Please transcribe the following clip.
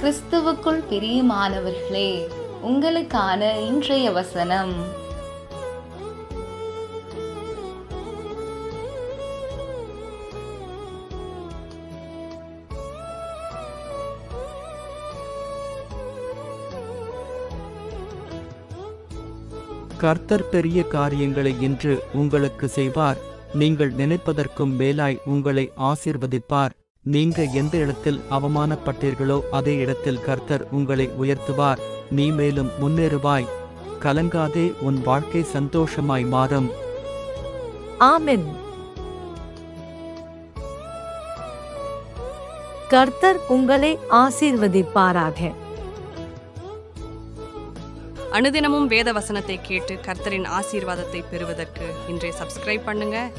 கிறிஸ்துவுக்குள் பிரியமானவர்களே உங்களுக்கான இன்றைய வசனம். கர்த்தர் பெரிய காரியங்களை இன்று உங்களுக்கு செய்வார். நீங்கள் நினைப்பதற்கும் மேலாய் உங்களை ஆசிர்வதிப்பார். நீங்க எந்த இடத்தில் அவமானப்பட்டீர்களோ அதே இடத்தில் கர்த்தர் உங்களை உயர்த்துவார். நீ மேலும் முன்னேறுவாய். கலங்காதே உன் வாழ்க்கை சந்தோஷமாய் மாறும். ஆமென். கர்த்தர் உங்களை ஆசீர்வதிப்பாராக. அனுதினமும் வேத வசனத்தை கேட்டு கர்த்தரின் ஆசீர்வாதத்தை பெறுவதற்கு இன்றைய சப்ஸ்கிரைப் பண்ணுங்க.